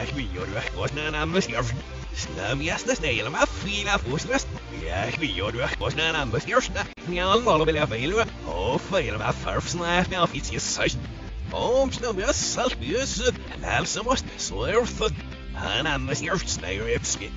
Ach mi jorwech was na ambus jorf. Snum jas na snail ma fila fusnas. Ach mi jorwech was na ambus jorsna. Njan mal vil jag fail. Oh fail ma farf snaf me af iets sus. Om snum jas salt bus. En hal som was so erfud. Han ambus jorf snail ripski.